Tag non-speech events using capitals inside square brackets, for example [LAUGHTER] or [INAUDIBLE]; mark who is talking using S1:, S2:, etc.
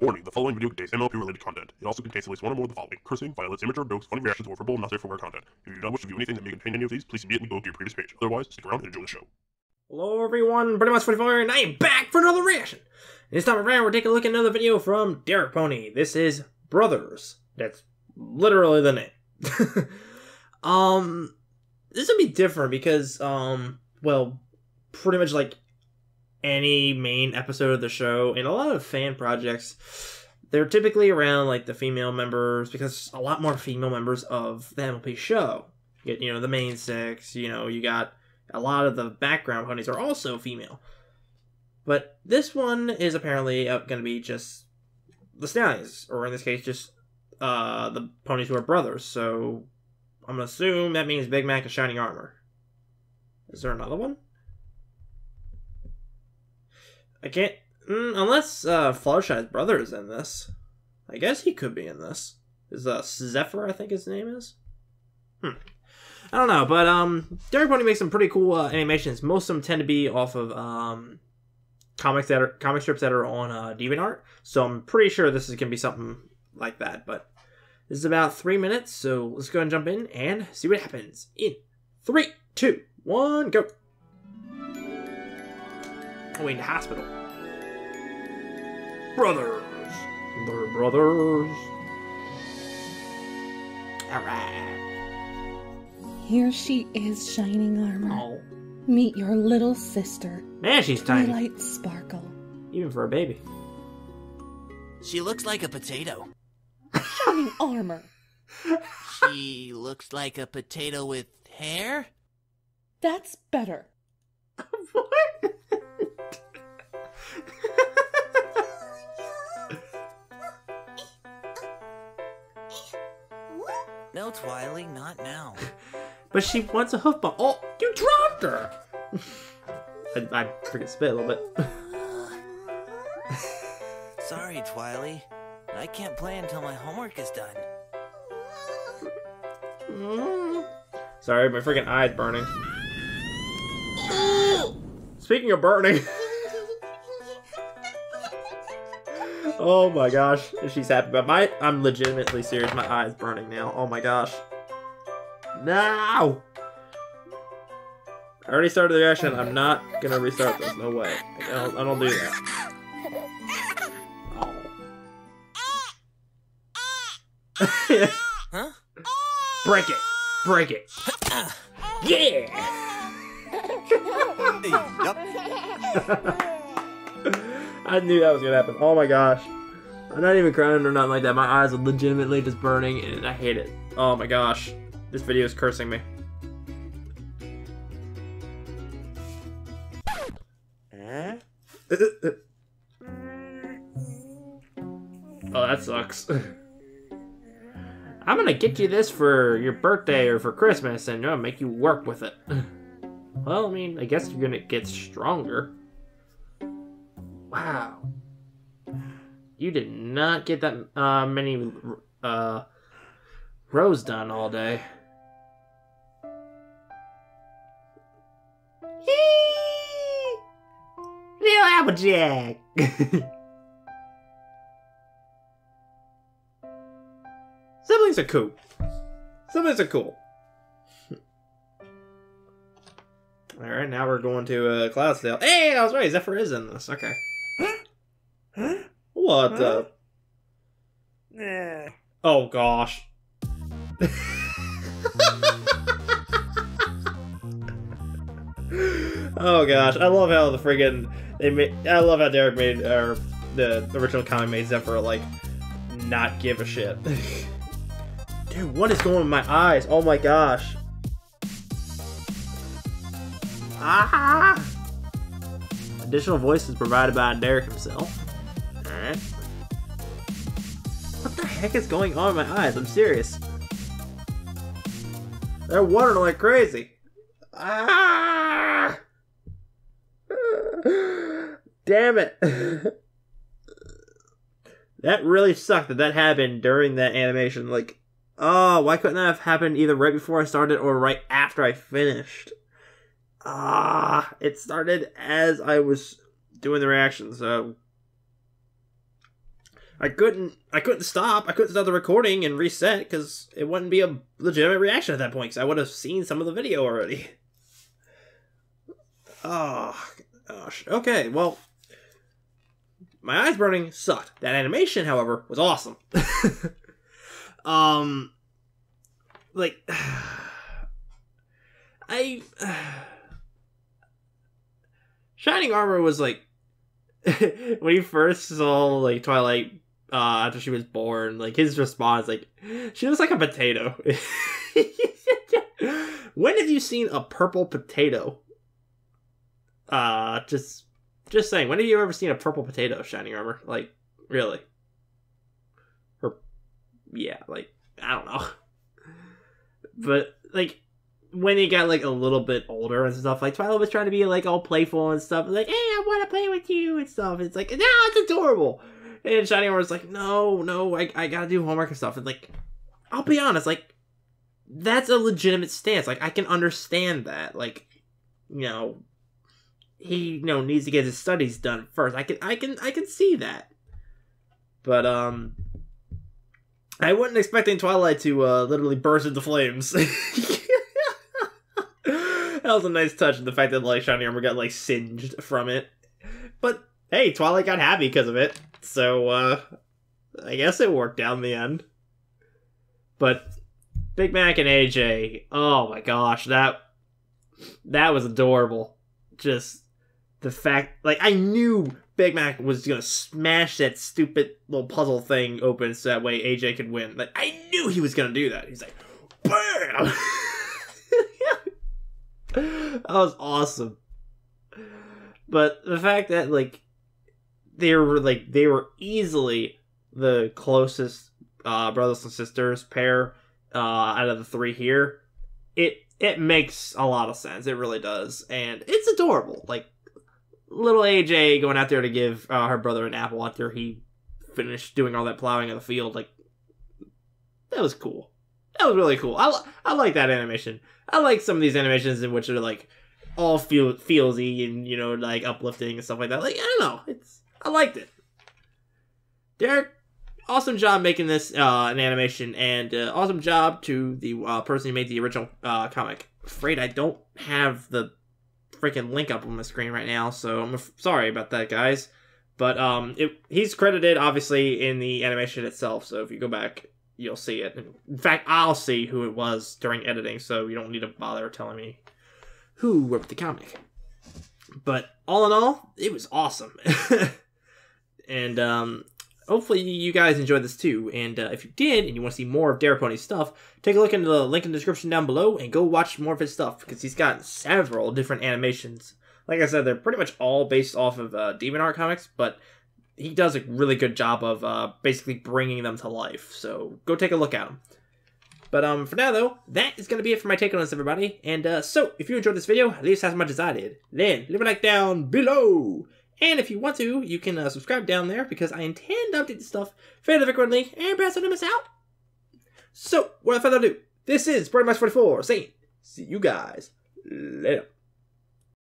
S1: Warning, the following video contains MLP related content. It also contains at least one or more of the following cursing, violence, immature jokes, funny reactions, or verbal not safe for work content. If you do not wish to view anything that may contain any of these, please immediately go to your previous page. Otherwise, stick around and enjoy the show.
S2: Hello everyone, Bronymonster 44 and I am back for another reaction. This time around we're taking a look at another video from Derek Pony. This is Brothers. That's literally the name. [LAUGHS] um this would be different because um well pretty much like any main episode of the show and a lot of fan projects they're typically around like the female members because a lot more female members of the MLP show. You get, you know, the main six, you know, you got a lot of the background ponies are also female. But this one is apparently going to be just the stallions, or in this case, just uh, the ponies who are brothers. So I'm going to assume that means Big Mac and Shining Armor. Is there another one? I can't. Mm, unless uh, Fluttershy's brother is in this. I guess he could be in this. Is uh, Zephyr, I think his name is? Hmm. I don't know, but um, Derek Pony makes some pretty cool uh, animations. Most of them tend to be off of um, comics that are comic strips that are on uh, DeviantArt. So I'm pretty sure this is gonna be something like that. But this is about three minutes, so let's go and jump in and see what happens. In three, two, one, go. Oh, to hospital. Brothers, they're brothers. All right.
S3: Here she is, shining armor.
S2: Oh,
S3: Meet your little sister,
S2: man, she's tiny,
S3: Twilight Sparkle.
S2: even for a baby.
S4: She looks like a potato.
S3: Shining armor. [LAUGHS]
S4: She looks like a potato with hair?
S3: That's better. [LAUGHS]
S2: what?
S4: No, Twily, not now. [LAUGHS]
S2: but she wants a hoof hoofball. Oh, you dropped her. [LAUGHS] I, I freaking spit a little bit. [LAUGHS]
S4: Sorry, Twily. I can't play until my homework is done.
S2: Sorry, my freaking eye's burning. Speaking of burning. Oh my gosh, she's happy. But my, I'm legitimately serious. My eye's burning now. Oh my gosh. No! I already started the reaction. I'm not gonna restart this. No way. I don't, I don't do that. Oh. [LAUGHS]
S4: Huh?
S2: Break it! Break it! [LAUGHS] Yeah! [LAUGHS]
S4: yup.
S2: I knew that was gonna happen. Oh my gosh. I'm not even crying or nothing like that. My eyes are legitimately just burning and I hate it. Oh my gosh. This video is cursing me. Eh? oh, that sucks. I'm gonna get you this for your birthday or for Christmas and I'm gonna make you work with it. Well, I mean, I guess you're gonna get stronger. Wow. You did not get that uh, many uh, rows done all day. Hee! Little Applejack! [LAUGHS] Siblings are cool. Siblings are cool. Alright, now we're going to uh, Cloudsdale. Hey, I was right. Zephyr is in this. Okay. What the?
S4: Nah.
S2: Oh gosh. oh gosh, I love how the friggin' they made. I love how Derek made or the, the original comic made Zephyr like not give a shit. [LAUGHS] Dude, what is going on with my eyes? Oh my gosh. Ah! Additional voices provided by Derek himself. What the heck is going on in my eyes? I'm serious. They're watering like crazy. Ah! Damn it. [LAUGHS] that really sucked that that happened during that animation. Like, oh, why couldn't that have happened either right before I started or right after I finished? Ah, it started as I was doing the reaction, so I couldn't I couldn't stop. I couldn't stop the recording and reset because it wouldn't be a legitimate reaction at that point. Because I would have seen some of the video already. Oh [LAUGHS] gosh. Okay. Well, my eyes burning sucked. That animation, however, was awesome. [LAUGHS] um, like [SIGHS] I. [SIGHS] Shining Armor was like [LAUGHS] when he first saw like Twilight uh, after she was born, like his response, like she looks like a potato. [LAUGHS] when have you seen a purple potato? Uh, just just saying. When have you ever seen a purple potato shining armor? Like, really? Or, yeah, like I don't know. [LAUGHS] But like when he got like a little bit older and stuff, like Twilight was trying to be like all playful and stuff, like, "Hey, I want to play with you" and stuff. It's like, no, it's adorable. And Shining Armor was like, "No, no, I, I gotta do homework and stuff." And like, I'll be honest, like, that's a legitimate stance. Like, I can understand that. Like, you know, he you know needs to get his studies done first. I can, I can, I can see that. But um, I wasn't expecting Twilight to uh, literally burst into flames. [LAUGHS] that was a nice touch. The fact that like Shining Armor got like singed from it, but hey, Twilight got happy because of it. So uh, I guess it worked out in the end. But Big Mac and AJ, oh my gosh, that that was adorable. Just the fact, like I knew Big Mac was gonna smash that stupid little puzzle thing open so that way AJ could win. Like I knew he was gonna do that. He's like, BAM! [LAUGHS] that was awesome. But the fact that like they were like they were easily the closest uh, brothers and sisters pair uh, out of the three here, it it makes a lot of sense. It really does, and it's adorable. Like little AJ going out there to give uh, her brother an apple after he finished doing all that plowing in the field. Like that was cool. That was really cool. I, I like that animation. I like some of these animations in which they're like all feel feelsy and you know like uplifting and stuff like that. Like I don't know, it's I liked it. Derek, awesome job making this uh, an animation, and uh, awesome job to the uh, person who made the original uh, comic. Afraid I don't have the freaking link up on my screen right now, so I'm sorry about that, guys. But um, it, he's credited obviously in the animation itself. So if you go back, you'll see it. In fact, I'll see who it was during editing, so you don't need to bother telling me who wrote the comic. But all in all, it was awesome. [LAUGHS] and um, hopefully you guys enjoyed this too. And uh, if you did, and you want to see more of Derek Pony's stuff, take a look into the link in the description down below and go watch more of his stuff because he's got several different animations. Like I said, they're pretty much all based off of uh, DeviantArt comics, but he does a really good job of uh, basically bringing them to life. So go take a look at them. But um, for now though, that is gonna be it for my take on this, everybody. And uh, so, if you enjoyed this video, at least as much as I did, then leave a like down below. And if you want to, you can uh, subscribe down there because I intend to update this stuff fairly frequently and perhaps don't miss out. So, without further ado, this is Bronymonster 44 saying, see you guys later.